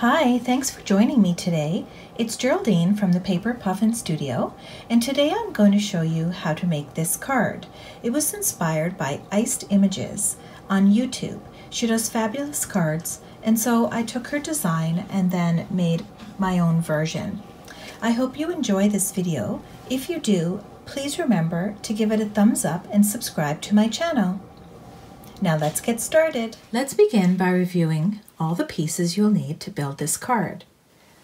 Hi, thanks for joining me today. It's Geraldine from the Paper Puffin Studio, and today I'm going to show you how to make this card. It was inspired by Iced Images on YouTube. She does fabulous cards, and so I took her design and then made my own version. I hope you enjoy this video. If you do, please remember to give it a thumbs up and subscribe to my channel. Now let's get started. Let's begin by reviewing all the pieces you'll need to build this card.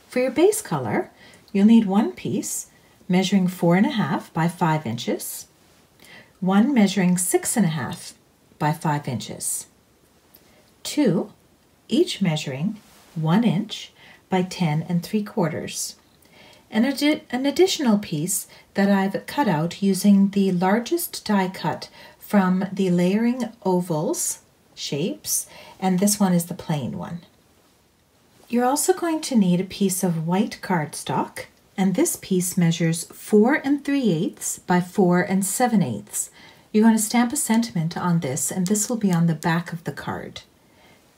For your base color, you'll need one piece measuring four and a half by five inches, one measuring six and a half by five inches, two, each measuring one inch by 10 and three quarters, and an additional piece that I've cut out using the largest die cut from the layering ovals shapes, and this one is the plain one. You're also going to need a piece of white cardstock, and this piece measures 4 and 3 eighths by 4 and 7 eighths. You're going to stamp a sentiment on this, and this will be on the back of the card.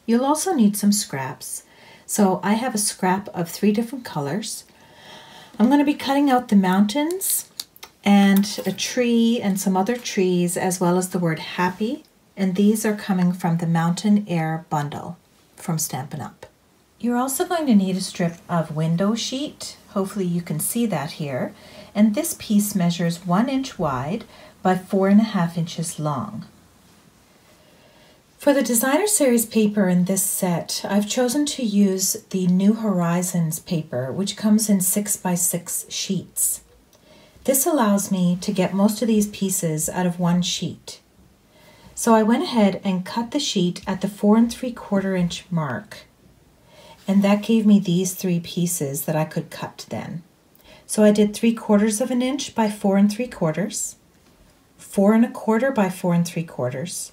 You'll also need some scraps. So I have a scrap of three different colors. I'm going to be cutting out the mountains and a tree and some other trees, as well as the word happy. And these are coming from the Mountain Air bundle from Stampin' Up. You're also going to need a strip of window sheet. Hopefully you can see that here. And this piece measures one inch wide by four and a half inches long. For the designer series paper in this set, I've chosen to use the New Horizons paper, which comes in six by six sheets. This allows me to get most of these pieces out of one sheet. So I went ahead and cut the sheet at the four and three quarter inch mark. And that gave me these three pieces that I could cut then. So I did three quarters of an inch by four and three quarters, four and a quarter by four and three quarters,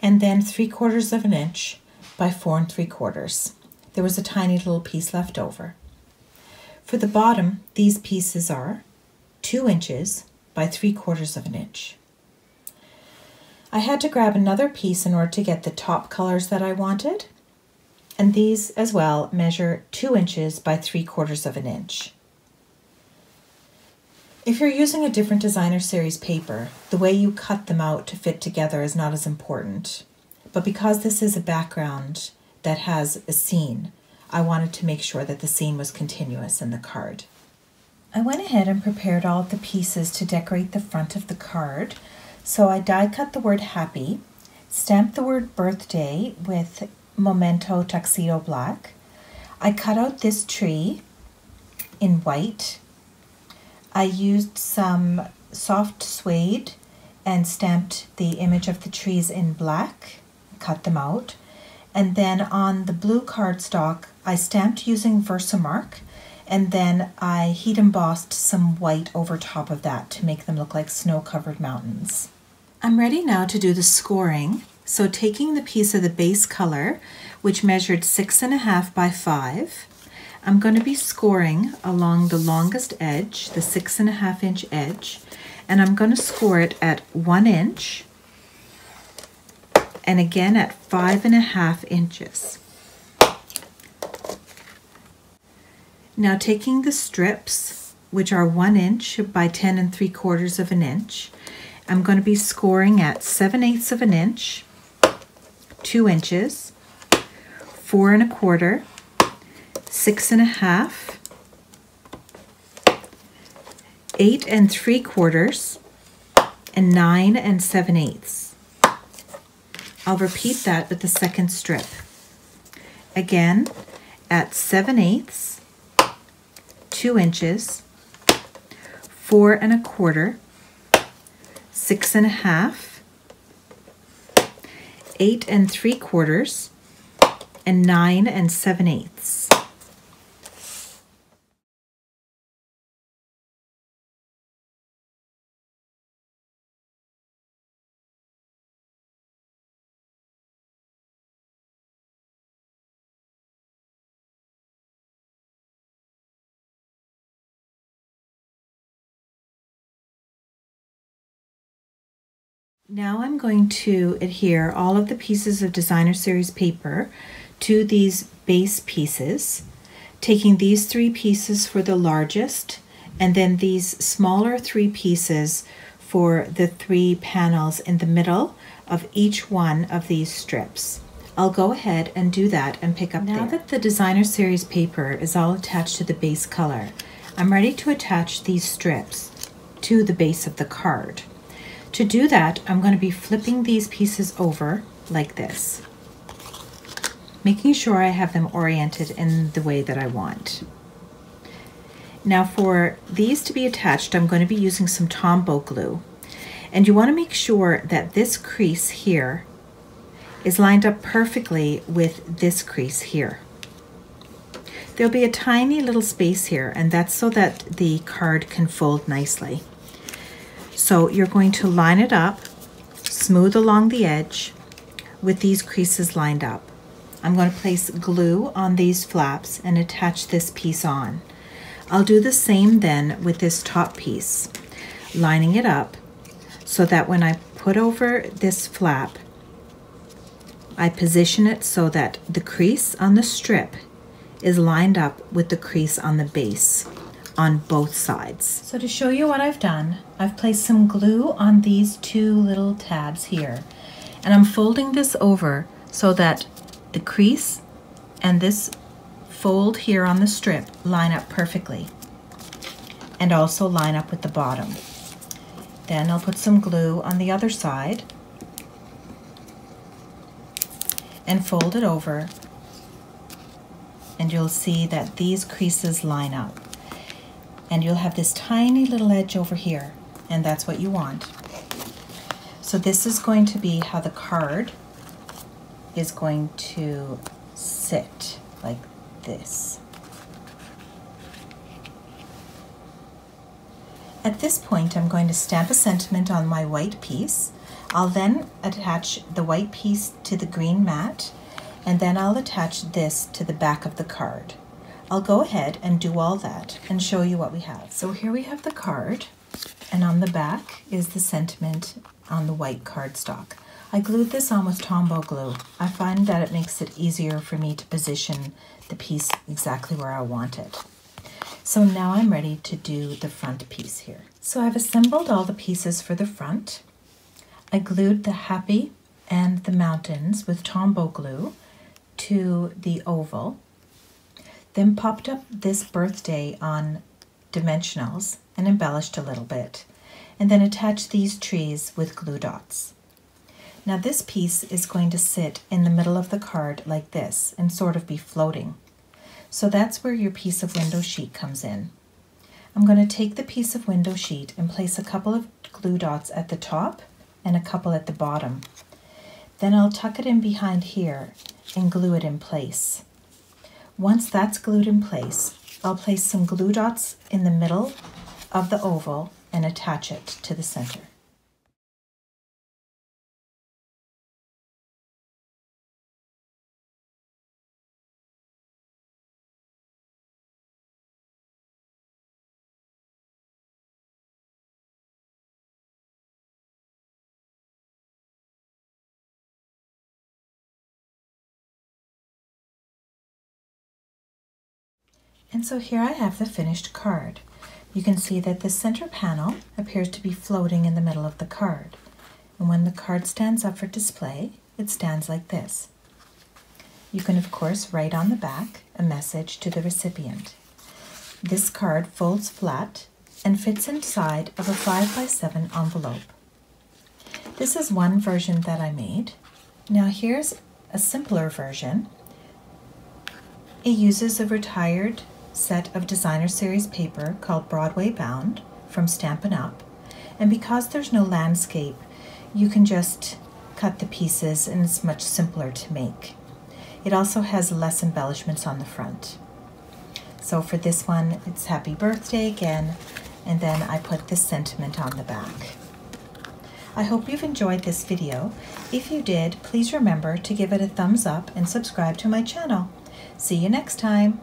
and then three quarters of an inch by four and three quarters. There was a tiny little piece left over. For the bottom, these pieces are 2 inches by 3 quarters of an inch. I had to grab another piece in order to get the top colors that I wanted, and these as well measure 2 inches by 3 quarters of an inch. If you're using a different designer series paper, the way you cut them out to fit together is not as important. But because this is a background that has a scene, I wanted to make sure that the scene was continuous in the card. I went ahead and prepared all of the pieces to decorate the front of the card. So I die cut the word happy, stamped the word birthday with Memento Tuxedo Black. I cut out this tree in white. I used some soft suede and stamped the image of the trees in black, cut them out. And then on the blue cardstock, I stamped using Versamark and then I heat embossed some white over top of that to make them look like snow-covered mountains. I'm ready now to do the scoring. So taking the piece of the base color, which measured six and a half by five, I'm going to be scoring along the longest edge, the six and a half inch edge, and I'm going to score it at one inch and again at five and a half inches. Now taking the strips, which are one inch by 10 and 3 quarters of an inch, I'm going to be scoring at 7 eighths of an inch, 2 inches, 4 and a quarter, 6 and a half, 8 and 3 quarters, and 9 and 7 eighths. I'll repeat that with the second strip. Again, at 7 eighths, two inches, four and a quarter, six and a half, eight and three quarters, and nine and seven eighths. Now I'm going to adhere all of the pieces of designer series paper to these base pieces, taking these three pieces for the largest and then these smaller three pieces for the three panels in the middle of each one of these strips. I'll go ahead and do that and pick up Now there. that the designer series paper is all attached to the base color, I'm ready to attach these strips to the base of the card. To do that, I'm going to be flipping these pieces over like this, making sure I have them oriented in the way that I want. Now for these to be attached, I'm going to be using some Tombow glue. And you want to make sure that this crease here is lined up perfectly with this crease here. There'll be a tiny little space here, and that's so that the card can fold nicely. So you're going to line it up, smooth along the edge with these creases lined up. I'm going to place glue on these flaps and attach this piece on. I'll do the same then with this top piece, lining it up so that when I put over this flap, I position it so that the crease on the strip is lined up with the crease on the base on both sides. So to show you what I've done, I've placed some glue on these two little tabs here. And I'm folding this over so that the crease and this fold here on the strip line up perfectly and also line up with the bottom. Then I'll put some glue on the other side and fold it over and you'll see that these creases line up and you'll have this tiny little edge over here and that's what you want. So this is going to be how the card is going to sit like this. At this point, I'm going to stamp a sentiment on my white piece. I'll then attach the white piece to the green mat, and then I'll attach this to the back of the card. I'll go ahead and do all that and show you what we have. So here we have the card, and on the back is the sentiment on the white cardstock. I glued this on with Tombow glue. I find that it makes it easier for me to position the piece exactly where I want it. So now I'm ready to do the front piece here. So I've assembled all the pieces for the front. I glued the happy and the mountains with Tombow glue to the oval, then popped up this birthday on dimensionals and embellished a little bit, and then attached these trees with glue dots. Now this piece is going to sit in the middle of the card like this and sort of be floating. So that's where your piece of window sheet comes in. I'm going to take the piece of window sheet and place a couple of glue dots at the top and a couple at the bottom. Then I'll tuck it in behind here and glue it in place. Once that's glued in place, I'll place some glue dots in the middle of the oval and attach it to the center. And so here I have the finished card. You can see that the center panel appears to be floating in the middle of the card. And when the card stands up for display, it stands like this. You can of course write on the back a message to the recipient. This card folds flat and fits inside of a 5x7 envelope. This is one version that I made. Now here's a simpler version. It uses a retired set of designer series paper called Broadway Bound from Stampin' Up. And because there's no landscape, you can just cut the pieces and it's much simpler to make. It also has less embellishments on the front. So for this one, it's happy birthday again, and then I put this sentiment on the back. I hope you've enjoyed this video. If you did, please remember to give it a thumbs up and subscribe to my channel. See you next time.